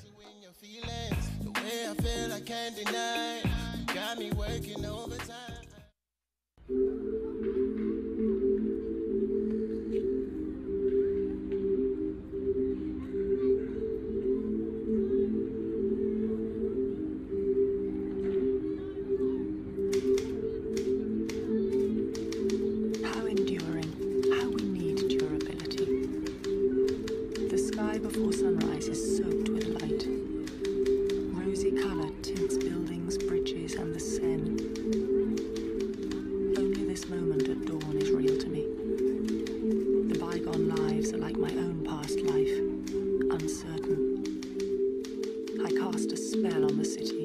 The way I feel, I can't deny. Got me working overtime. Sky before sunrise is soaked with light. Rosy colour tints buildings, bridges, and the Seine. Only this moment at dawn is real to me. The bygone lives are like my own past life, uncertain. I cast a spell on the city,